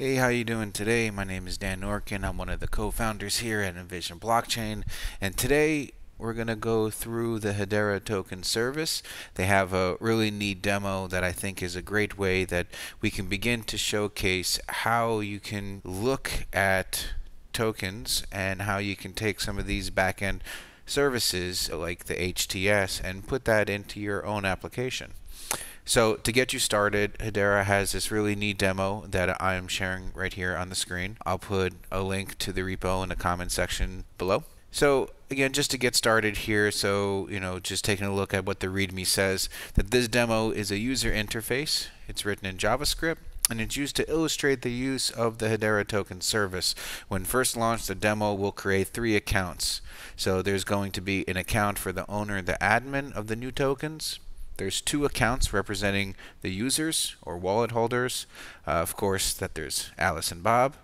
Hey, how you doing today? My name is Dan Norkin. I'm one of the co-founders here at Envision Blockchain, and today we're going to go through the Hedera token service. They have a really neat demo that I think is a great way that we can begin to showcase how you can look at tokens and how you can take some of these backend services like the HTS and put that into your own application. So to get you started, Hedera has this really neat demo that I'm sharing right here on the screen. I'll put a link to the repo in the comment section below. So again, just to get started here, so you know, just taking a look at what the README says, that this demo is a user interface. It's written in JavaScript and it's used to illustrate the use of the Hedera token service. When first launched, the demo will create three accounts. So there's going to be an account for the owner, the admin of the new tokens, there's two accounts representing the users or wallet holders. Uh, of course, that there's Alice and Bob.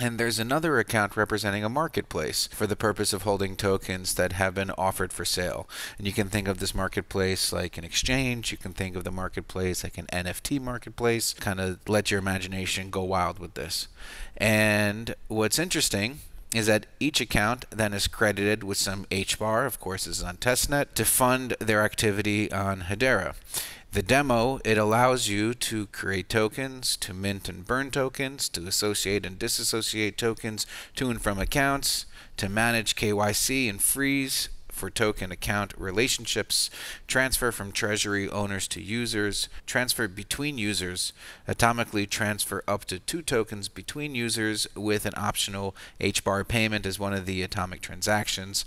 And there's another account representing a marketplace for the purpose of holding tokens that have been offered for sale. And you can think of this marketplace like an exchange. You can think of the marketplace like an NFT marketplace. Kind of let your imagination go wild with this. And what's interesting is that each account then is credited with some HBAR, of course this is on testnet, to fund their activity on Hedera. The demo, it allows you to create tokens, to mint and burn tokens, to associate and disassociate tokens to and from accounts, to manage KYC and freeze for token account relationships, transfer from treasury owners to users, transfer between users, atomically transfer up to two tokens between users with an optional HBAR payment as one of the atomic transactions,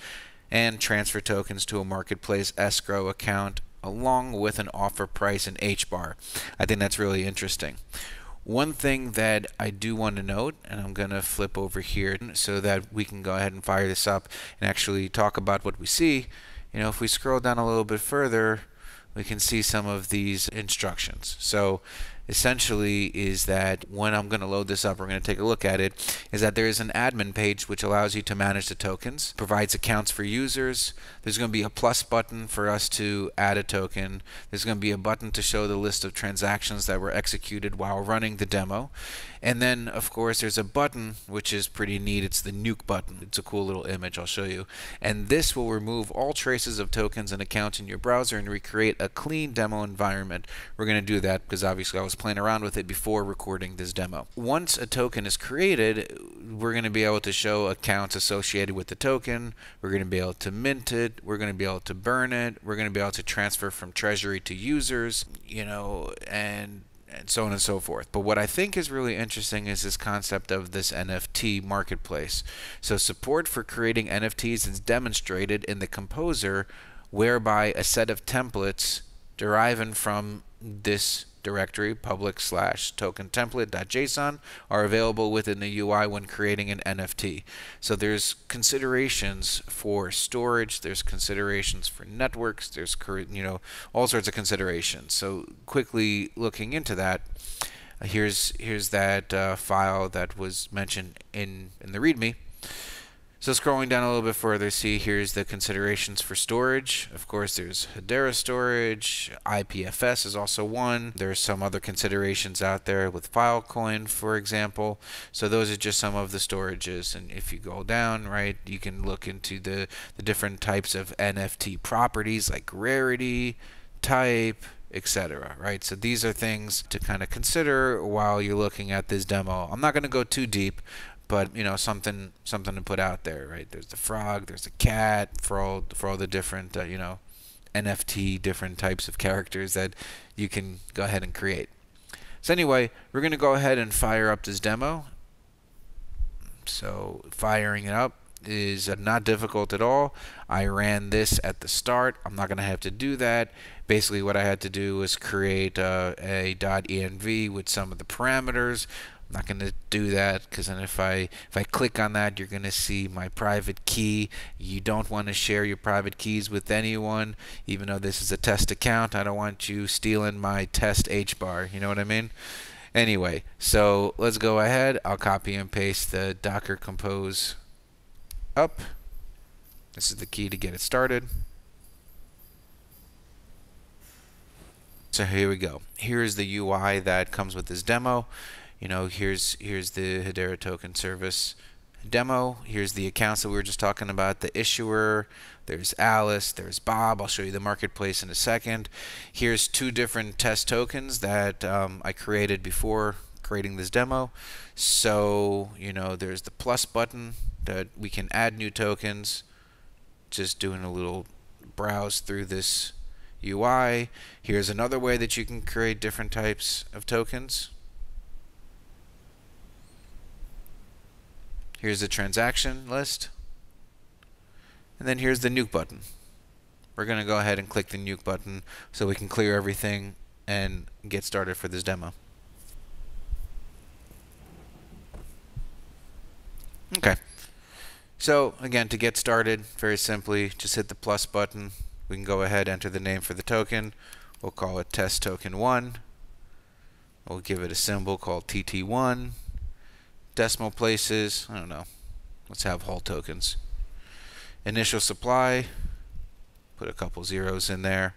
and transfer tokens to a marketplace escrow account along with an offer price and HBAR. I think that's really interesting. One thing that I do want to note, and I'm going to flip over here so that we can go ahead and fire this up and actually talk about what we see. You know, if we scroll down a little bit further, we can see some of these instructions. So essentially is that when I'm going to load this up, we're going to take a look at it, is that there is an admin page which allows you to manage the tokens, provides accounts for users. There's going to be a plus button for us to add a token. There's going to be a button to show the list of transactions that were executed while running the demo. And then, of course, there's a button which is pretty neat. It's the nuke button. It's a cool little image. I'll show you. And this will remove all traces of tokens and accounts in your browser and recreate a clean demo environment. We're going to do that because obviously I was playing around with it before recording this demo. Once a token is created, we're going to be able to show accounts associated with the token. We're going to be able to mint it. We're going to be able to burn it. We're going to be able to transfer from treasury to users, you know, and and so on and so forth. But what I think is really interesting is this concept of this NFT marketplace. So support for creating NFTs is demonstrated in the composer whereby a set of templates deriving from this directory public slash token template.json are available within the UI when creating an NFT. So there's considerations for storage, there's considerations for networks, there's you know all sorts of considerations. So quickly looking into that, here's here's that uh, file that was mentioned in in the README. So scrolling down a little bit further, see here's the considerations for storage. Of course, there's Hedera storage, IPFS is also one. There's some other considerations out there with Filecoin, for example. So those are just some of the storages. And if you go down, right, you can look into the, the different types of NFT properties like rarity, type, etc. Right? So these are things to kind of consider while you're looking at this demo. I'm not going to go too deep, but you know something something to put out there, right? There's the frog, there's the cat for all for all the different uh, you know NFT different types of characters that you can go ahead and create. So anyway, we're going to go ahead and fire up this demo. So firing it up is not difficult at all. I ran this at the start. I'm not going to have to do that. Basically, what I had to do was create uh, a .env with some of the parameters. I'm not going to do that because then if I if I click on that you're going to see my private key. You don't want to share your private keys with anyone even though this is a test account. I don't want you stealing my test H bar you know what I mean? Anyway so let's go ahead. I'll copy and paste the docker compose up. This is the key to get it started. So here we go. Here's the UI that comes with this demo you know, here's here's the Hedera token service demo. Here's the accounts that we were just talking about, the issuer, there's Alice, there's Bob. I'll show you the marketplace in a second. Here's two different test tokens that um, I created before creating this demo. So, you know, there's the plus button that we can add new tokens. Just doing a little browse through this UI. Here's another way that you can create different types of tokens. Here's the transaction list. And then here's the nuke button. We're going to go ahead and click the nuke button so we can clear everything and get started for this demo. Okay. So again, to get started, very simply, just hit the plus button. We can go ahead, and enter the name for the token. We'll call it test token 1. We'll give it a symbol called TT1 decimal places. I don't know. Let's have whole tokens. Initial supply. Put a couple zeros in there.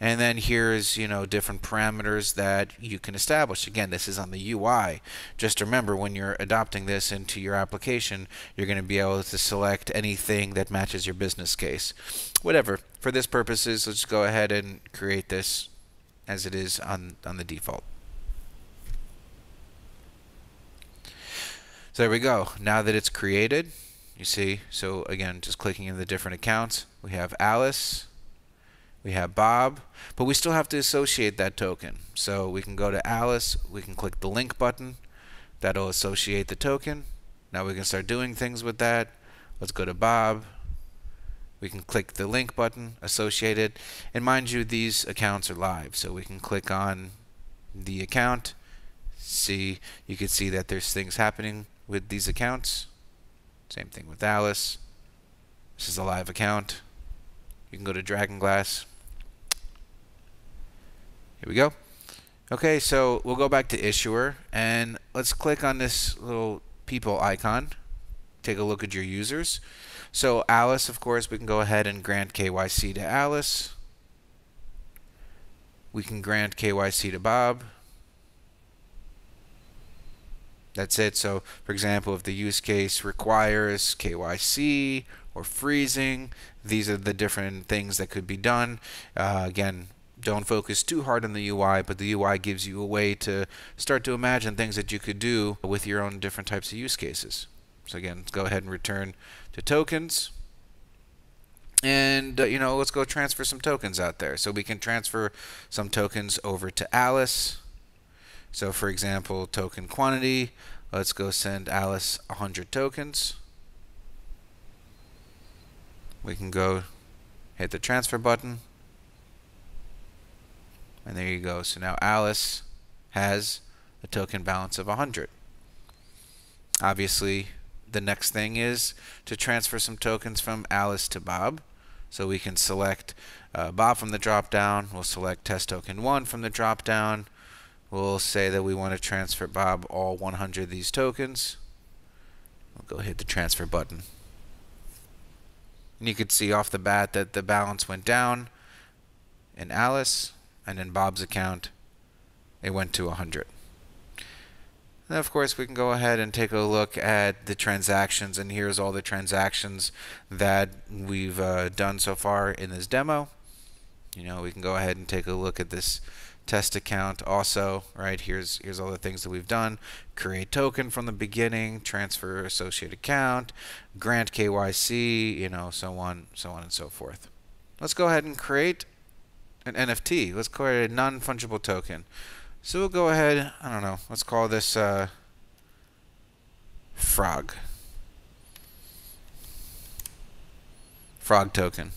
And then here's, you know, different parameters that you can establish. Again, this is on the UI. Just remember, when you're adopting this into your application, you're going to be able to select anything that matches your business case. Whatever. For this purposes, let's go ahead and create this as it is on, on the default. So there we go. Now that it's created, you see, so again, just clicking in the different accounts, we have Alice, we have Bob, but we still have to associate that token. So we can go to Alice, we can click the link button, that'll associate the token. Now we can start doing things with that. Let's go to Bob. We can click the link button, associate it, and mind you, these accounts are live, so we can click on the account, see, you can see that there's things happening with these accounts. Same thing with Alice. This is a live account. You can go to Dragonglass. Here we go. Okay, so we'll go back to Issuer and let's click on this little people icon. Take a look at your users. So Alice, of course, we can go ahead and grant KYC to Alice. We can grant KYC to Bob. That's it. So, for example, if the use case requires KYC or freezing, these are the different things that could be done. Uh, again, don't focus too hard on the UI, but the UI gives you a way to start to imagine things that you could do with your own different types of use cases. So again, let's go ahead and return to tokens. And, uh, you know, let's go transfer some tokens out there. So we can transfer some tokens over to Alice. So for example, token quantity, let's go send Alice 100 tokens. We can go hit the transfer button. And there you go. So now Alice has a token balance of 100. Obviously, the next thing is to transfer some tokens from Alice to Bob. So we can select uh, Bob from the drop down. We'll select test token 1 from the drop down. We'll say that we want to transfer Bob all 100 of these tokens. We'll go hit the transfer button. And you can see off the bat that the balance went down in Alice and in Bob's account it went to 100. And of course we can go ahead and take a look at the transactions and here's all the transactions that we've uh, done so far in this demo. You know, we can go ahead and take a look at this test account. Also right here's here's all the things that we've done. Create token from the beginning transfer associate account grant KYC you know so on so on and so forth. Let's go ahead and create an NFT let's create a non-fungible token. So we'll go ahead I don't know let's call this uh, frog. Frog token.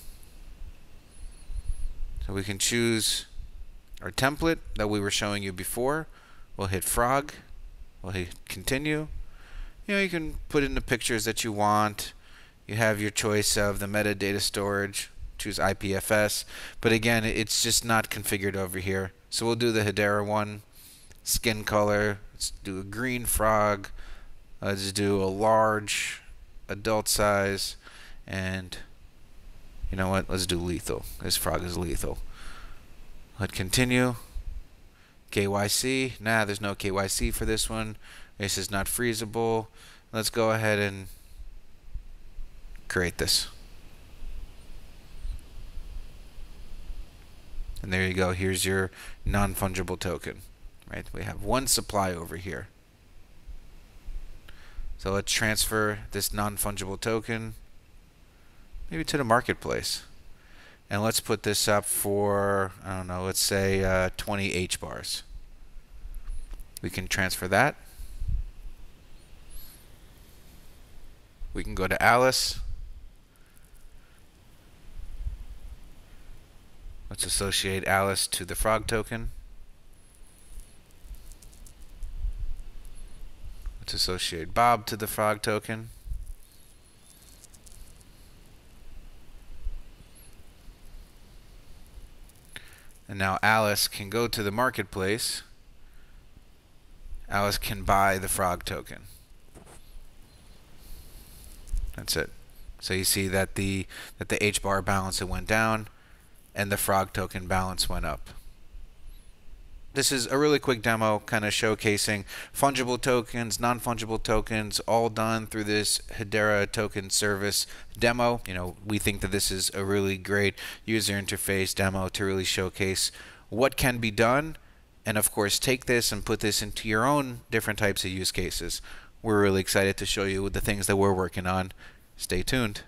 So we can choose our template that we were showing you before. We'll hit frog. We'll hit continue. You know, you can put in the pictures that you want. You have your choice of the metadata storage. Choose IPFS. But again, it's just not configured over here. So we'll do the Hedera one. Skin color. Let's do a green frog. Let's do a large adult size. And you know what? Let's do lethal. This frog is lethal. Hit continue. KYC. Nah, there's no KYC for this one. This is not freezable. Let's go ahead and create this. And there you go. Here's your non-fungible token. Right? We have one supply over here. So let's transfer this non-fungible token maybe to the marketplace. And let's put this up for, I don't know, let's say uh, 20 H bars. We can transfer that. We can go to Alice. Let's associate Alice to the frog token. Let's associate Bob to the frog token. And now Alice can go to the marketplace. Alice can buy the frog token. That's it. So you see that the that the H bar balance it went down and the frog token balance went up. This is a really quick demo kind of showcasing fungible tokens, non-fungible tokens, all done through this Hedera token service demo. You know, we think that this is a really great user interface demo to really showcase what can be done and of course take this and put this into your own different types of use cases. We're really excited to show you the things that we're working on. Stay tuned.